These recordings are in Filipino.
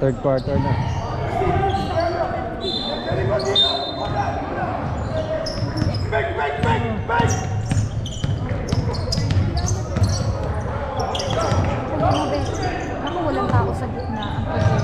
Third quarter na. Grabe. Naku, walang tao sa gitna. Ang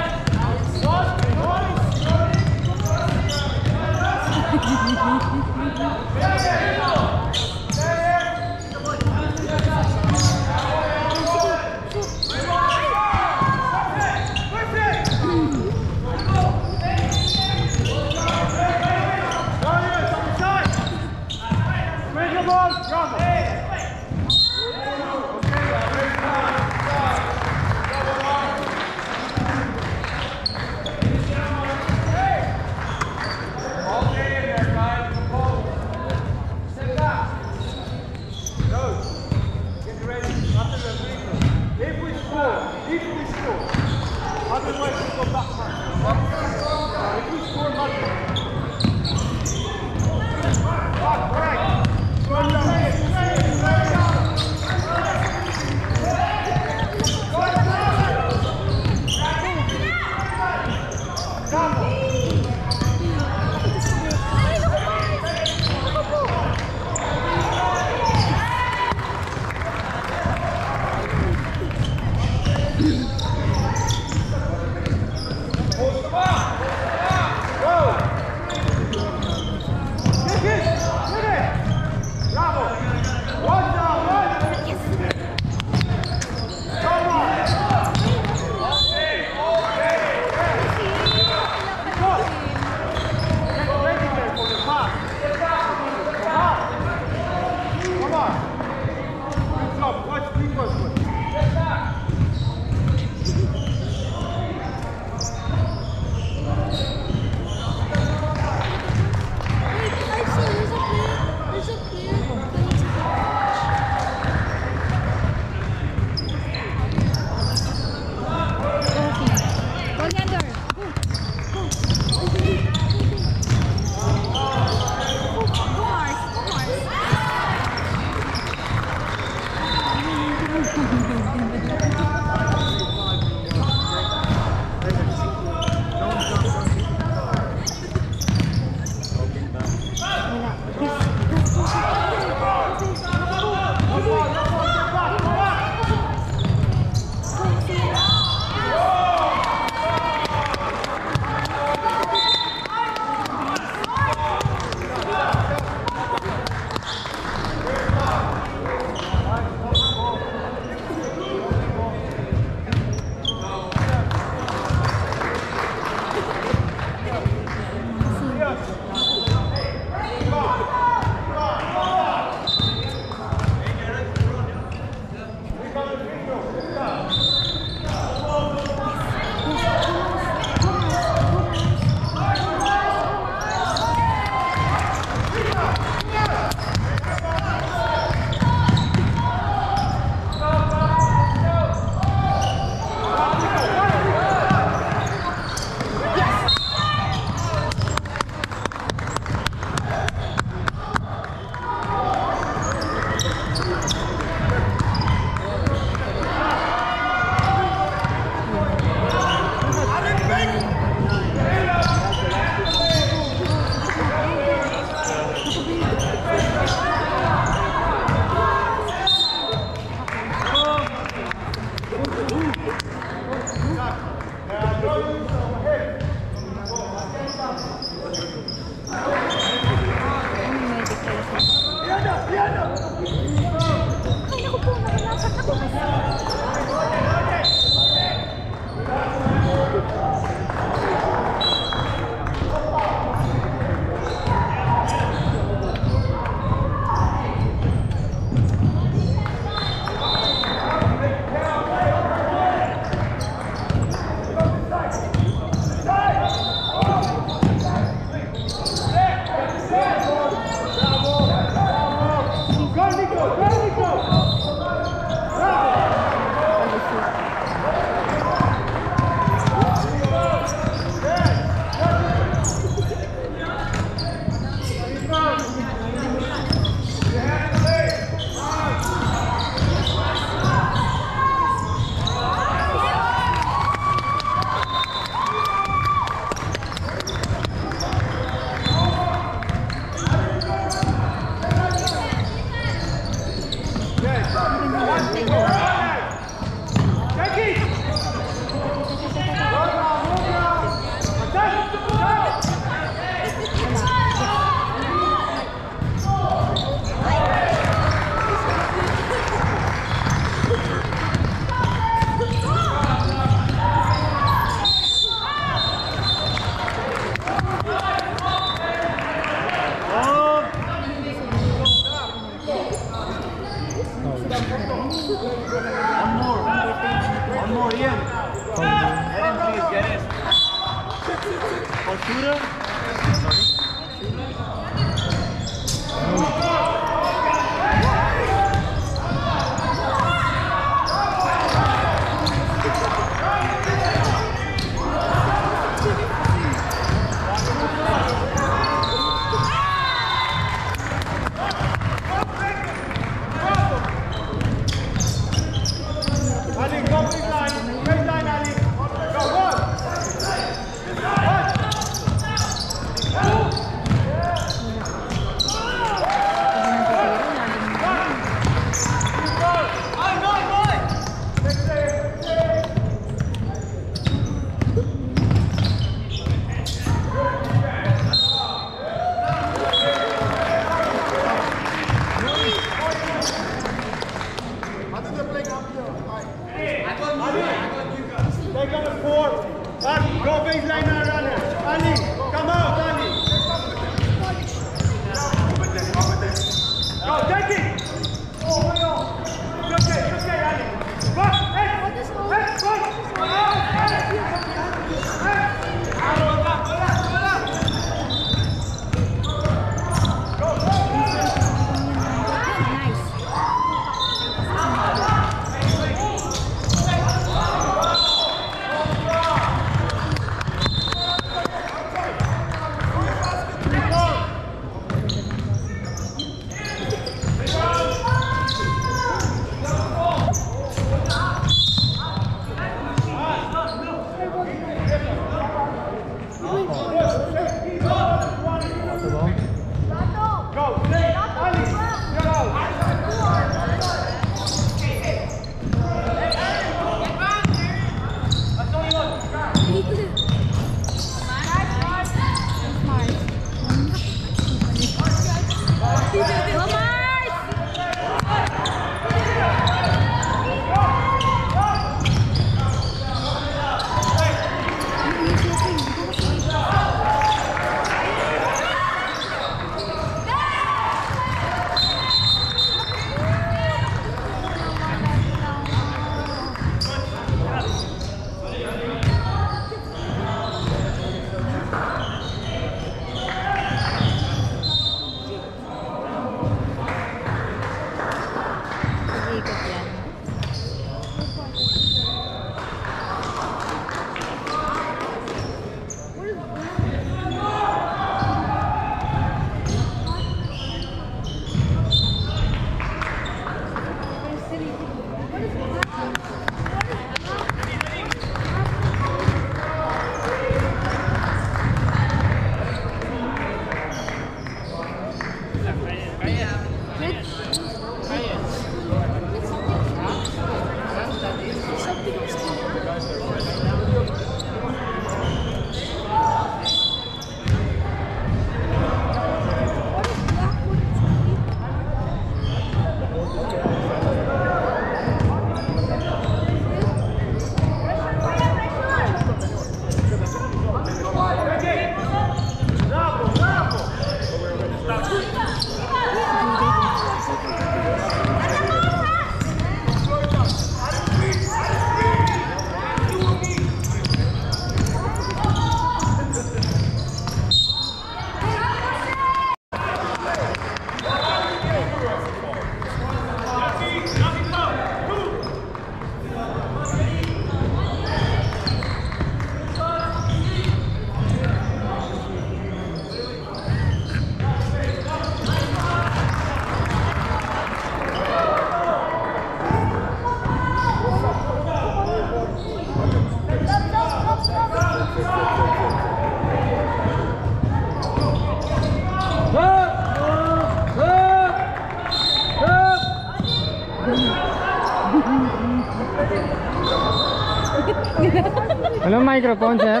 microphone, sir?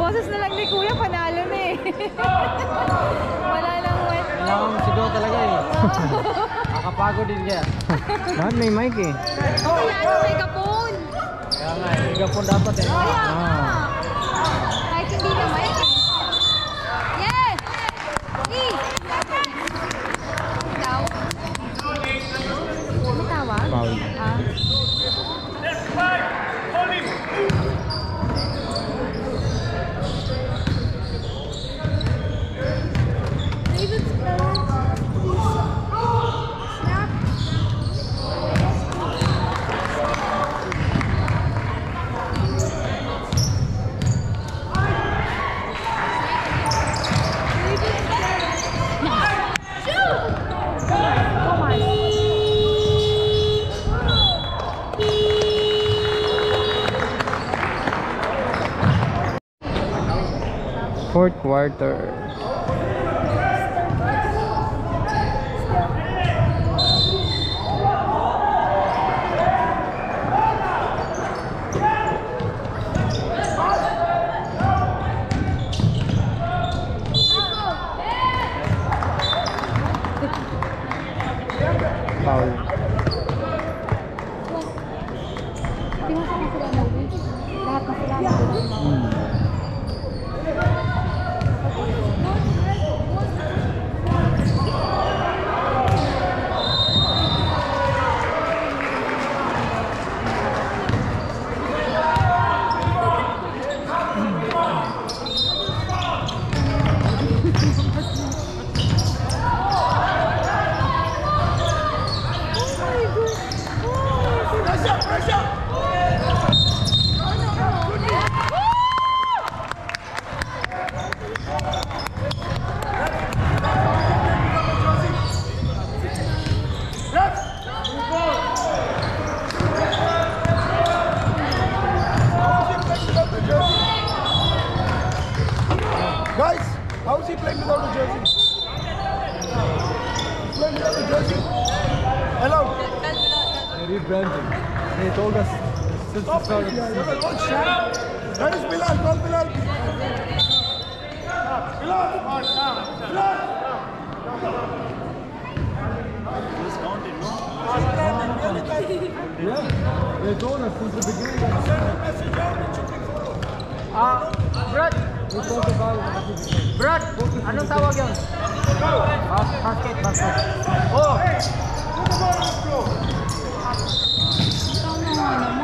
Boses na lang ni Kuya, panalo na eh. Wala nang wet. Kailangan sigaw talaga eh. Nakapagod din kaya. Bakit may mic eh? Kaya ano, may kapon. Kaya nga, eh, megapon dapat eh. Ah. quarter Ah, Brad, Brad, anong tawag yun? Basket, basket. Oh! Ito na nga naman.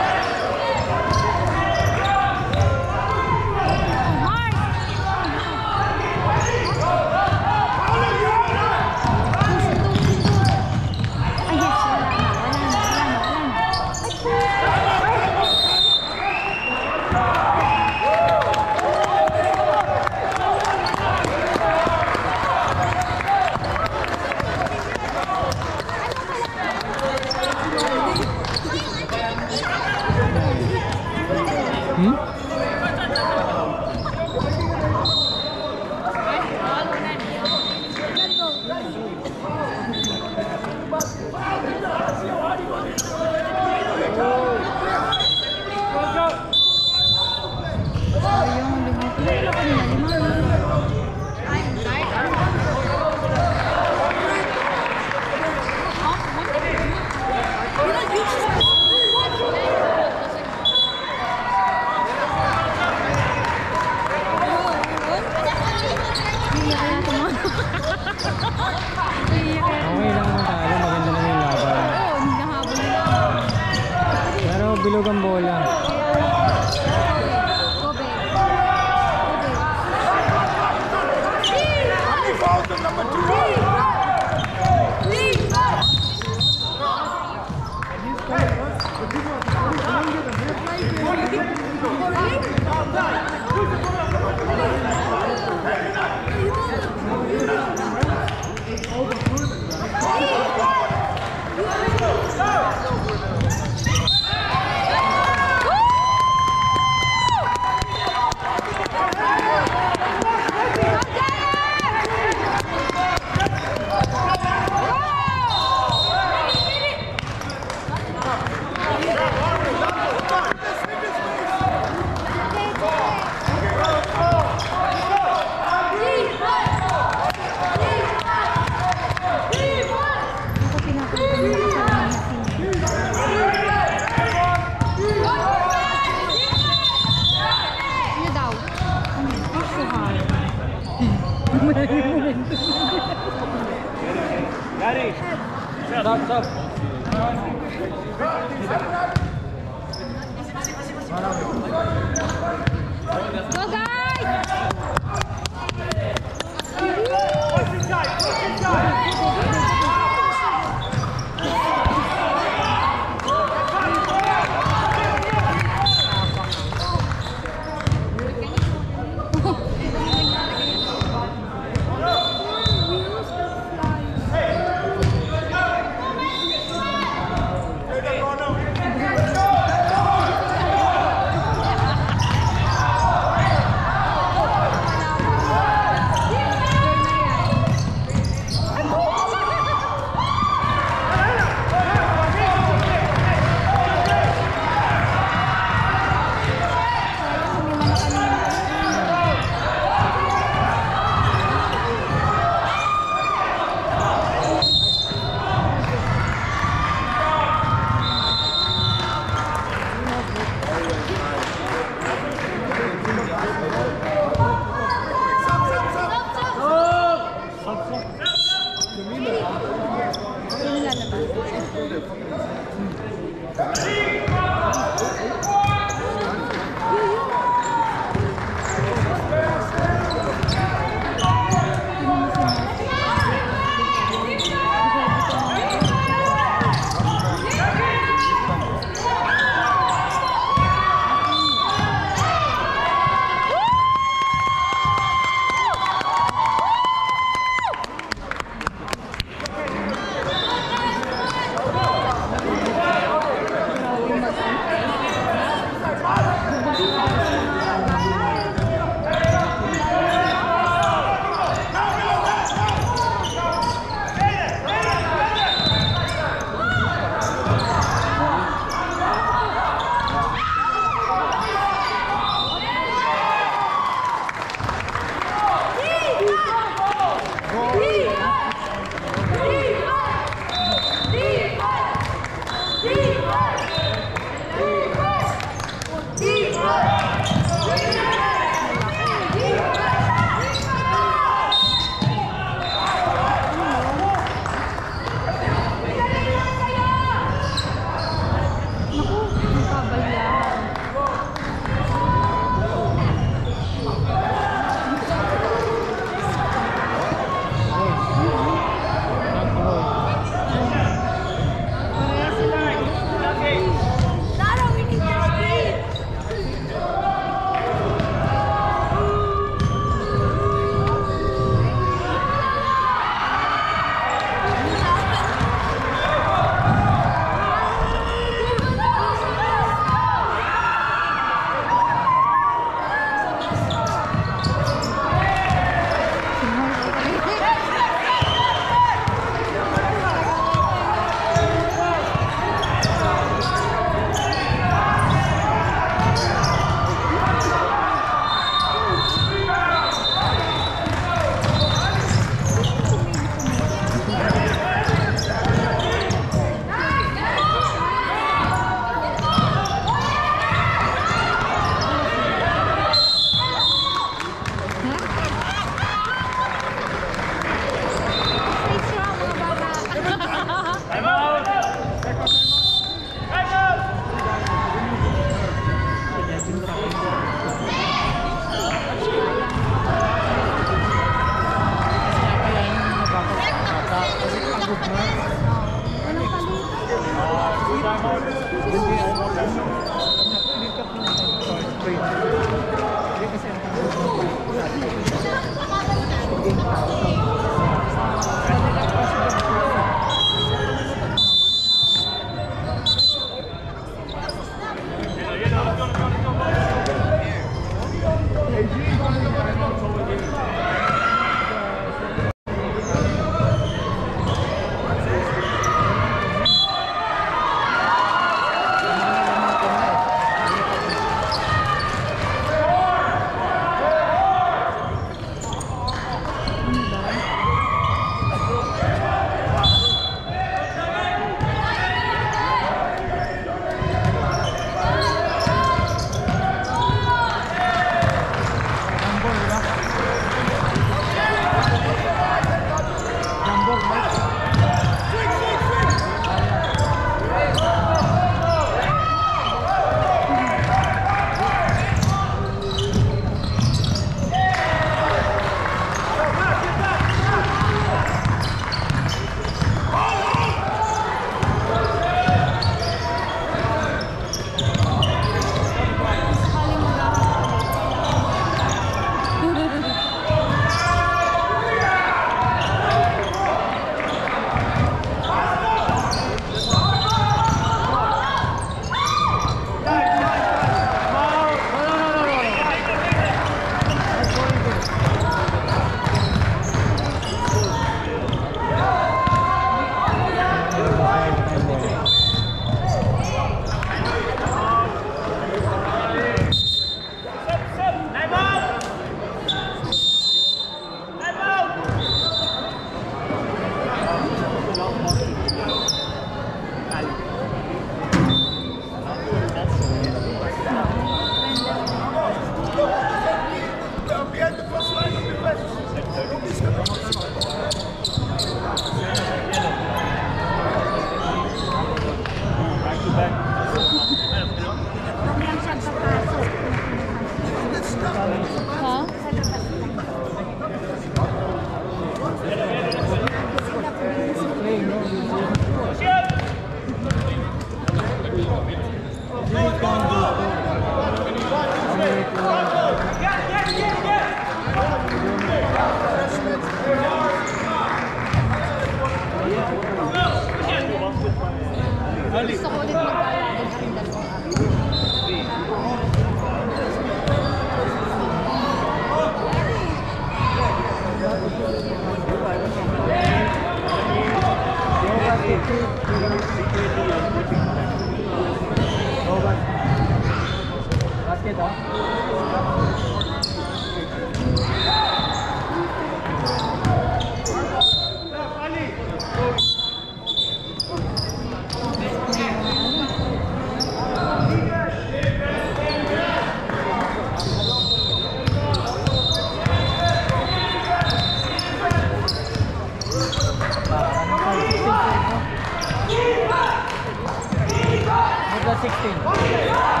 16.